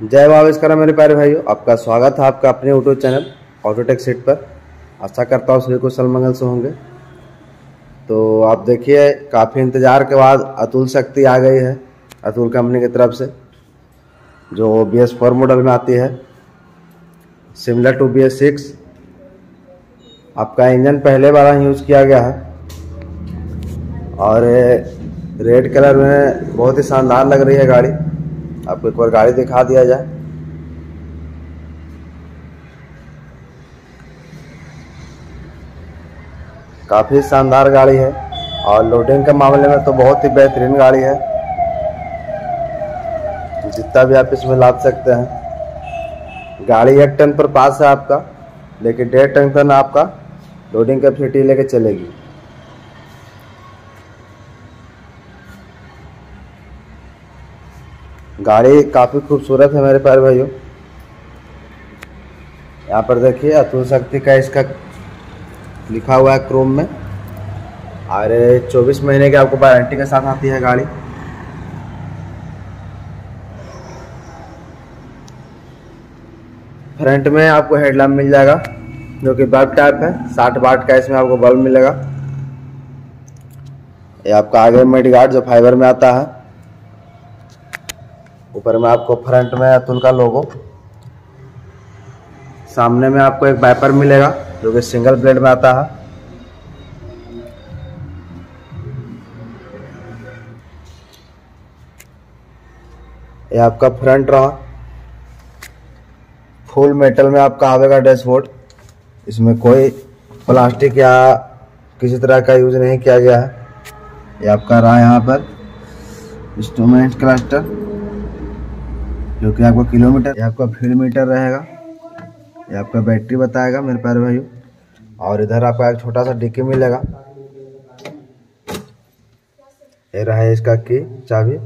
जय भावेशकर मेरे प्यारे भाइयों, आपका स्वागत है आपका अपने यूट्यूब चैनल ऑटोटेक सीट पर। आशा करता हूँ सभी कुशल मंगल से होंगे। तो आप देखिए, काफ़ी इंतज़ार के बाद अतुल शक्ति आ गई है, अतुल कंपनी की तरफ़ से, जो बी एस फोर मॉडल में आती है। Similar to B S six आपका इंजन पहले वाला यूज़ किया गया है। और रेड कलर में बहुत ही शानदार लग रही है गाड़ी। आपको एक बार गाड़ी दिखा दिया जाए। काफ़ी शानदार गाड़ी है और लोडिंग के मामले में तो बहुत ही बेहतरीन गाड़ी है। जितना भी आप इसमें लाद सकते हैं। गाड़ी एक टन पर पास है आपका, लेकिन डेढ़ टन तक आपका लोडिंग कैपेसिटी लेके चलेगी। गाड़ी काफ़ी खूबसूरत है मेरे प्यारे भाइयों। यहाँ पर देखिए, अतुल शक्ति का इसका लिखा हुआ है क्रोम में। और 24 महीने की आपको वारंटी के साथ आती है गाड़ी। फ्रंट में आपको हेडलैम्प मिल जाएगा, जो कि बल्ब टाइप है। 60 वाट का इसमें आपको बल्ब मिलेगा। ये आपका आगे मेड गार्ड जो फाइबर में आता है। ऊपर में आपको फ्रंट में अतुल का लोगो सामने में आपको एक वाइपर मिलेगा, जो कि सिंगल ब्लेड में आता है। ये आपका फ्रंट रहा। फुल मेटल में आपका आवेगा डैशबोर्ड इसमें कोई प्लास्टिक या किसी तरह का यूज़ नहीं किया गया है। ये आपका रहा यहाँ पर इंस्ट्रूमेंट क्लस्टर जो कि आपका किलोमीटर आपका फ़ील्ड मीटर रहेगा। ये आपका बैटरी बताएगा मेरे प्यारे भाइयों। और इधर आपका एक छोटा सा डिक्की मिलेगा। ये रहा है इसका की चाबी।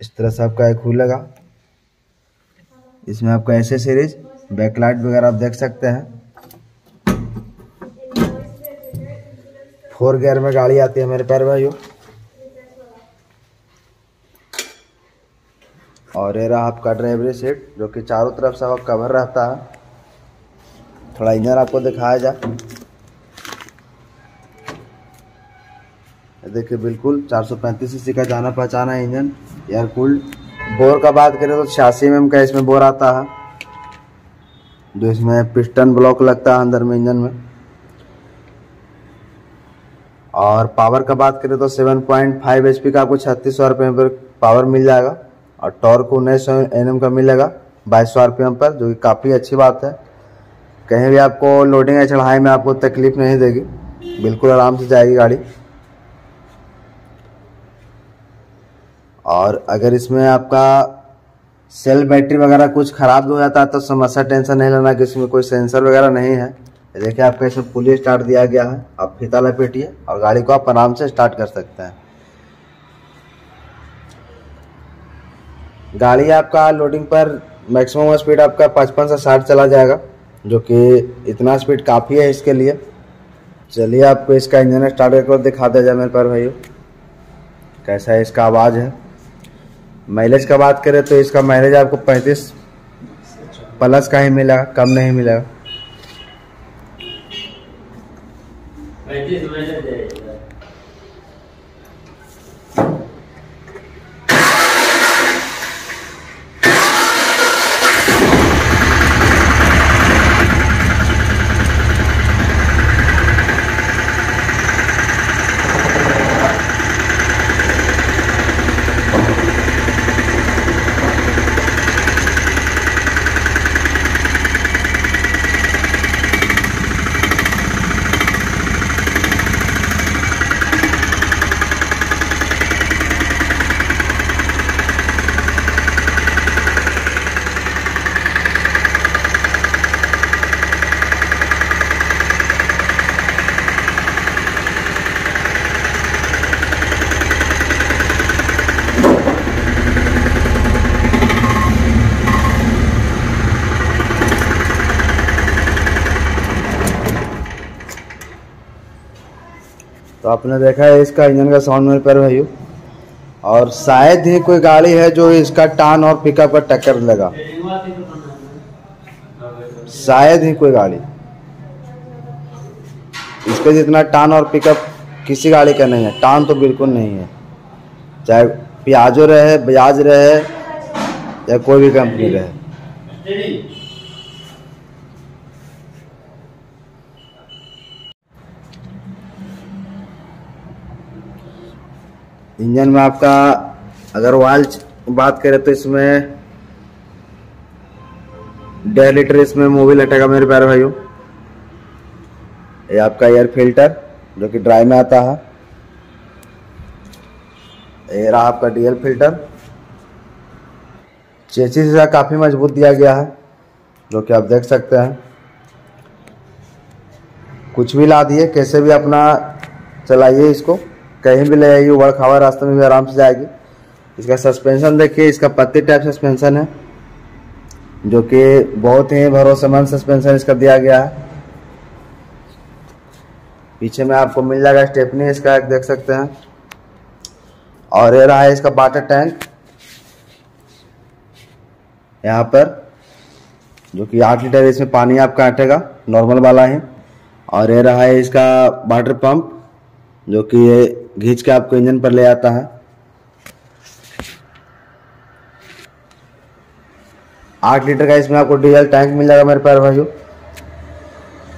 इस तरह से आपका एक खुलेगा। इसमें आपका ऐसे सीरीज़, बैकलाइट वगैरह आप देख सकते हैं। फोर गियर में गाड़ी आती है मेरे प्यारे भाइयों। और ये रहा आपका ड्राइवरी सीट, जो कि चारों तरफ़ से आपका कवर रहता है। थोड़ा इंजन आपको दिखाया जाए देखिए, बिल्कुल 435 सीसी का जाना पहचाना है इंजन। एयर कूल्ड बोर का बात करें तो छियासी एम का इसमें बोर आता है? जो इसमें पिस्टन ब्लॉक लगता है अंदर में इंजन में। और पावर का बात करें तो 7.5 पॉइंट का आपको छत्तीस सौ रुपये पावर मिल जाएगा। और टॉर्क उन्नीस सौ एन का मिलेगा, बाईस सौ पर, जो कि काफ़ी अच्छी बात है। कहीं भी आपको लोडिंग या चढ़ाई में आपको तकलीफ़ नहीं देगी, बिल्कुल आराम से जाएगी गाड़ी। और अगर इसमें आपका सेल बैटरी वगैरह कुछ ख़राब हो जाता है तो समस्या, टेंशन नहीं लेना कि इसमें कोई सेंसर वगैरह नहीं है। देखिए, आपका इसमें पुलिस स्टार्ट दिया गया है, आप फीता लपेटिए और गाड़ी को आप आराम से स्टार्ट कर सकते हैं। गाड़ी आपका लोडिंग पर मैक्सिमम स्पीड आपका पचपन से साठ चला जाएगा, जो कि इतना स्पीड काफ़ी है इसके लिए। चलिए आपको इसका इंजन स्टार्ट करके दिखा दिया जाए मेरे पर भाइयों, कैसा है इसका आवाज़ है। माइलेज का बात करें तो इसका माइलेज आपको 35 प्लस का ही मिलेगा कम नहीं मिलेगा तो आपने देखा है इसका इंजन का साउंड मेरे प्यारे भाइयों। और शायद ही कोई गाड़ी है जो इसका टान और पिकअप का टक्कर लगा। शायद ही कोई गाड़ी। इसके जितना टान और पिकअप किसी गाड़ी का नहीं है टान तो बिल्कुल नहीं है। चाहे प्याजो रहे बजाज रहे, या कोई भी कंपनी रहे। इंजन में आपका, अगर वाल बात करें तो इसमें डेढ़ लीटर इसमें मोबिल हटेगा मेरे प्यारे भाइयों। ये आपका एयर फ़िल्टर जो कि ड्राई में आता है। ये रहा आपका डीएल फ़िल्टर चेचिस काफ़ी मज़बूत दिया गया है, जो कि आप देख सकते हैं। कुछ भी ला दिए, कैसे भी अपना चलाइए इसको। कहीं भी ले आइए उबड़ खावा रास्ते में भी आराम से जाएगी। इसका सस्पेंशन देखिए, इसका पत्ती टाइप सस्पेंशन है, जो कि बहुत ही भरोसेमंद सस्पेंशन इसका दिया गया है। पीछे में आपको मिल जाएगा स्टेपनी इसका एक देख सकते हैं। और ये रहा है इसका वाटर टैंक यहाँ पर, जो कि आठ लीटर इसमें पानी आपका अटेगा नॉर्मल वाला है। और ये रहा है इसका वाटर पंप जो कि घींच के आपको इंजन पर ले आता है। आठ लीटर का इसमें आपको डीजल टैंक मिल जाएगा मेरे प्यारे भाइयों।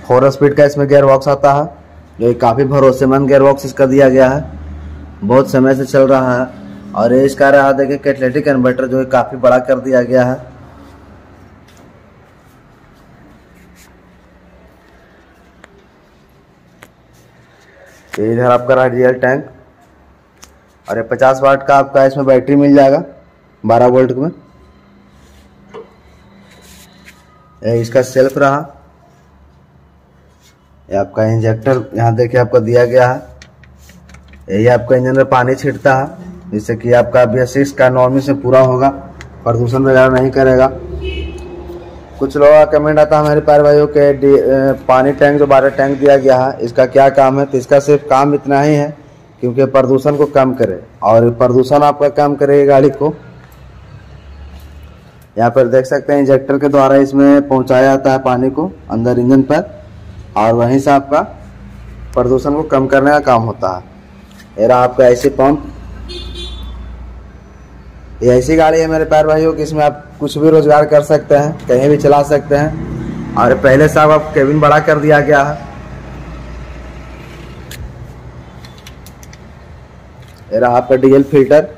फोर स्पीड का इसमें गेयर बॉक्स आता है, जो काफ़ी भरोसेमंद गेयर बॉक्स इसका दिया गया है। बहुत समय से चल रहा है और ये इसका रहा, देखिए कैटलेटिक कन्वर्टर जो है काफ़ी बड़ा कर दिया गया है। ये इधर आपका रहा डीजल टैंक और ये पचास वाट का आपका इसमें बैटरी मिल जाएगा, बारह वोल्ट में। ये इसका सेल्फ रहा। ये आपका इंजेक्टर यहाँ देखिए आपको दिया गया है। यही आपका इंजन में पानी छिड़ता है, जिससे कि आपका बेसिक्स का नॉर्मी से पूरा होगा, प्रदूषण वगैरह नहीं करेगा। कुछ लोगों का कमेंट आता है हमारे प्यारे भाइयों के पानी टैंक जो बारह टैंक दिया गया है, इसका क्या काम है? तो इसका सिर्फ़ काम इतना ही है क्योंकि प्रदूषण को कम करे। और प्रदूषण आपका कम करेगी गाड़ी को। यहाँ पर देख सकते हैं इंजेक्टर के द्वारा इसमें पहुँचाया जाता है पानी को, अंदर इंजन पर। और वहीं से आपका प्रदूषण को कम करने का काम होता है। ये रहा आपका ऐसी पंप ये ऐसी गाड़ी है मेरे प्यार भाइयों कि इसमें आप कुछ भी रोज़गार कर सकते हैं, कहीं भी चला सकते हैं। और पहले से आप केबिन बड़ा कर दिया गया है। आपका डीजल फ़िल्टर।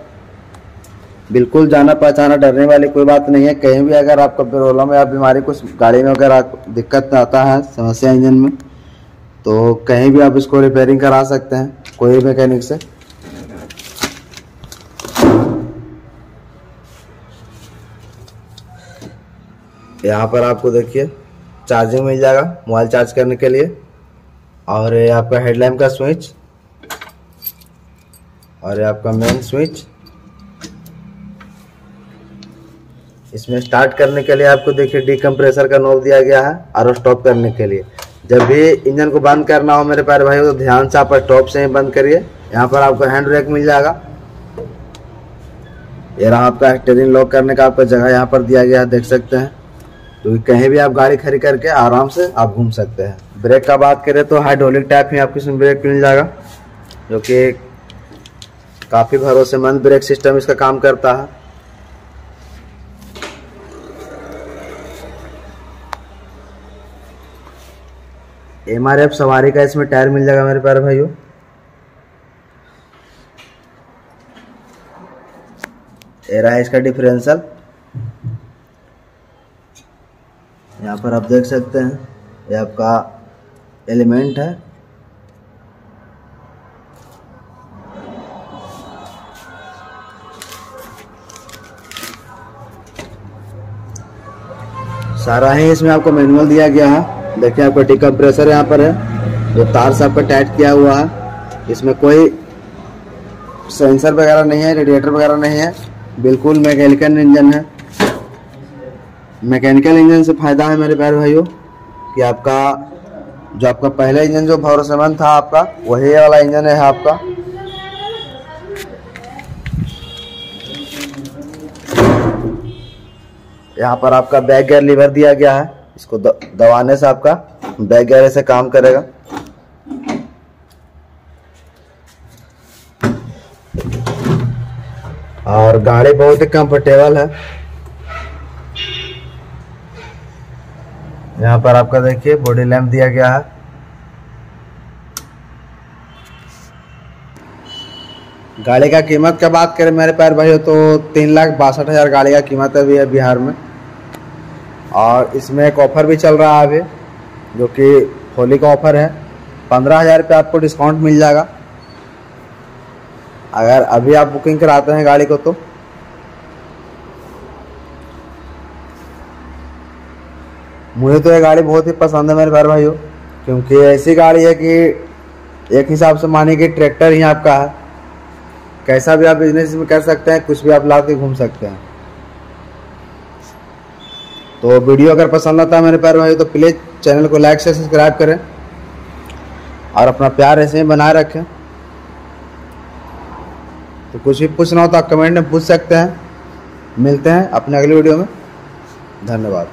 बिल्कुल जाना पहचाना डरने वाली कोई बात नहीं है। कहीं भी अगर आपका प्रॉब्लम या बीमारी, कुछ गाड़ी में अगर दिक्कत आता है, समस्या इंजन में तो कहीं भी आप इसको रिपेयरिंग करा सकते हैं, कोई मैकेनिक से। यहाँ पर आपको देखिए चार्जिंग मिल जाएगा मोबाइल चार्ज करने के लिए। और ये आपका हेडलैम्प का स्विच और ये आपका मेन स्विच इसमें स्टार्ट करने के लिए आपको देखिए डीकम्प्रेसर का नोब दिया गया है और स्टॉप करने के लिए। जब भी इंजन को बंद करना हो मेरे प्यारे भाइयों तो ध्यान से आप स्टॉप से ही बंद करिए। यहाँ पर आपको हैंड ब्रेक मिल जाएगा। ये रहा आपका स्टेरिंग लॉक करने का आपका जगह यहाँ पर दिया गया है, देख सकते हैं। तो कहीं भी आप गाड़ी खड़ी करके आराम से आप घूम सकते हैं। ब्रेक का बात करें तो हाइड्रोलिक टाइप में आपको इसमें ब्रेक मिल जाएगा, जो कि काफ़ी भरोसेमंद ब्रेक सिस्टम इसका काम करता है। एम आर एफ़ सवारी का इसमें टायर मिल जाएगा मेरे प्यारे भाइयों। रहा है इसका डिफरेंशियल यहाँ पर आप देख सकते हैं, ये आपका एलिमेंट है। सारा ही इसमें आपको मैनुअल दिया गया है। देखिए, आपका टी कंप्रेसर यहाँ पर है। जो तार से आपका टाइट किया हुआ है। इसमें कोई सेंसर वगैरह नहीं है रेडिएटर वगैरह नहीं है। बिल्कुल मैकेनिकल इंजन है। मैकेनिकल इंजन से फ़ायदा है मेरे प्यारे भाइयों, कि आपका, जो आपका पहला इंजन जो भरोसेमंद था आपका, वही वाला इंजन है आपका। यहाँ पर आपका बैक गेयर लीवर दिया गया है, इसको दबाने से आपका बैक गेयर ऐसे काम करेगा। और गाड़ी बहुत ही कंफर्टेबल है। यहाँ पर आपका देखिए बॉडी लैंप दिया गया है। गाड़ी का कीमत का बात करें मेरे पैर भाई तो तीन लाख बासठ हज़ार गाड़ी का कीमत अभी, है बिहार में। और इसमें एक ऑफ़र भी चल रहा है अभी, जो कि होली का ऑफ़र है। पंद्रह हज़ार रुपये आपको डिस्काउंट मिल जाएगा। अगर अभी आप बुकिंग कराते हैं गाड़ी को तो मुझे तो ये गाड़ी बहुत ही पसंद है मेरे भाई भाइयों, क्योंकि ऐसी गाड़ी है कि एक हिसाब से मानिए कि ट्रैक्टर ही आपका है। कैसा भी आप बिज़नेस में कर सकते हैं, कुछ भी आप ला के घूम सकते हैं। तो वीडियो अगर पसंद आता है मेरे प्यार भाई तो प्लीज़ चैनल को लाइक से सब्सक्राइब करें और अपना प्यार ऐसे ही बनाए रखें। तो कुछ भी पूछना हो तो आप कमेंट में पूछ सकते हैं। मिलते हैं अपने अगले वीडियो में। धन्यवाद।